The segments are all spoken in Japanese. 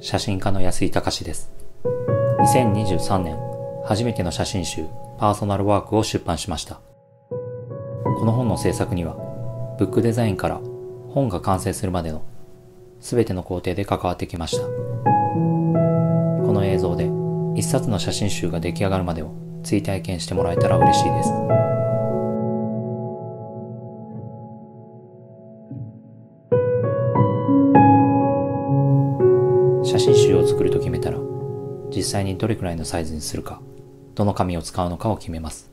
写真家の安井隆です。2023年初めての写真集パーソナルワークを出版しました。この本の制作にはブックデザインから本が完成するまでの全ての工程で関わってきました。この映像で一冊の写真集が出来上がるまでを追体験してもらえたら嬉しいです。写真集を作ると決めたら実際にどれくらいのサイズにするかどの紙を使うのかを決めます。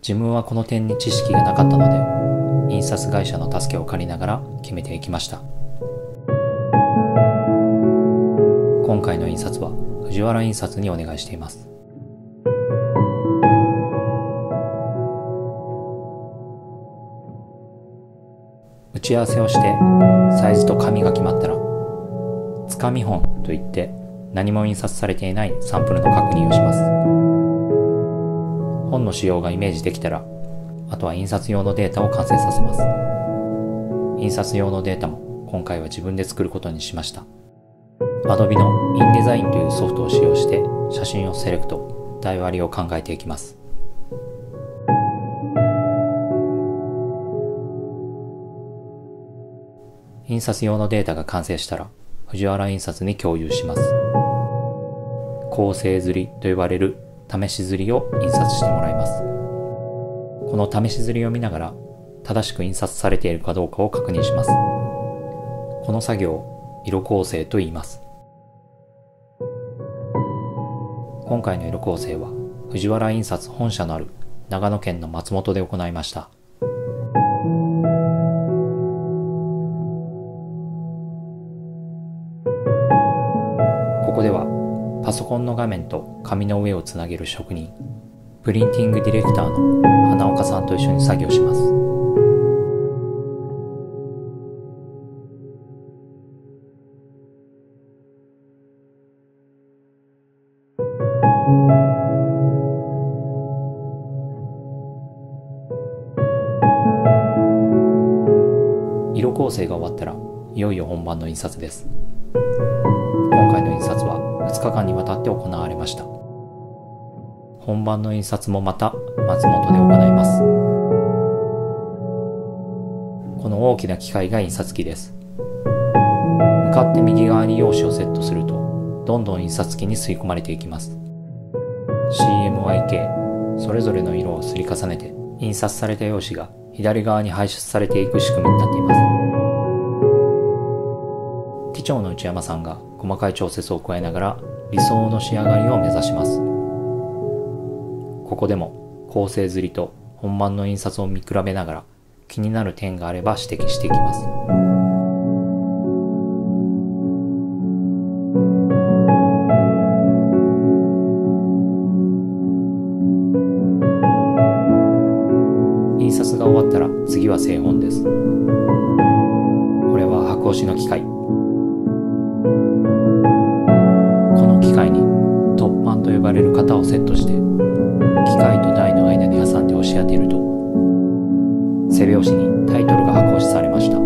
自分はこの点に知識がなかったので印刷会社の助けを借りながら決めていきました。今回の印刷は藤原印刷にお願いしています。打ち合わせをしてサイズと紙が決まったらつかみ本といって何も印刷されていないサンプルの確認をします。本の仕様がイメージできたらあとは印刷用のデータを完成させます。印刷用のデータも今回は自分で作ることにしました。Adobe の InDesign というソフトを使用して写真をセレクト。台割りを考えていきます。印刷用のデータが完成したら藤原印刷に共有します。構成刷りと呼ばれる試し刷りを印刷してもらいます。この試し刷りを見ながら正しく印刷されているかどうかを確認します。この作業を色構成と言います。今回の色構成は藤原印刷本社のある長野県の松本で行いました。パソコンの画面と紙の上をつなげる職人プリンティングディレクターの花岡さんと一緒に作業します。色構成が終わったらいよいよ本番の印刷です。2日間にわたって行われました。本番の印刷もまた松本で行います。この大きな機械が印刷機です。向かって右側に用紙をセットすると、どんどん印刷機に吸い込まれていきます。CMYK、それぞれの色をすり重ねて、印刷された用紙が左側に排出されていく仕組みになっています。長の内山さんが細かい調節を加えながら理想の仕上がりを目指します。ここでも構成刷りと本番の印刷を見比べながら気になる点があれば指摘していきます。印刷が終わったら次は製本です。これは白押しの機械。この機械に突板と呼ばれる型をセットして機械と台の間に挟んで押し当てると背拍子にタイトルが箱押しされました。こ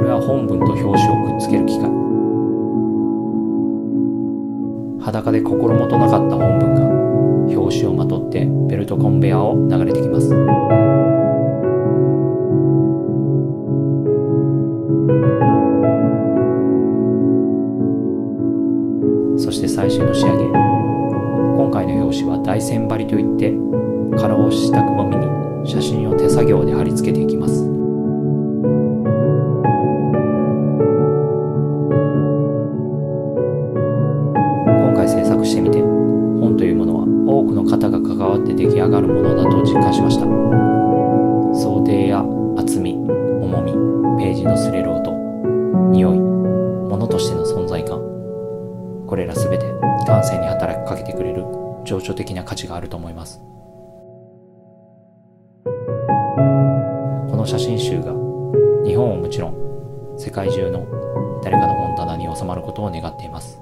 れは本文と表紙をくっつける機械。裸で心もとなかった本文が表紙をまとってベルトコンベヤーを流れてきます。今回の表紙は大線張りといって空をしたくぼみに写真を手作業で貼り付けていきます。今回制作してみて本というものは多くの方が関わって出来上がるものだと実感しました。想定や厚み重みページの擦れる音匂い物としての存在感これらすべて感性に働きかけてくれる情緒的な価値があると思います。この写真集が日本はもちろん世界中の誰かの本棚に収まることを願っています。